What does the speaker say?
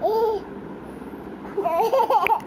Oh, Ha ha ha ha!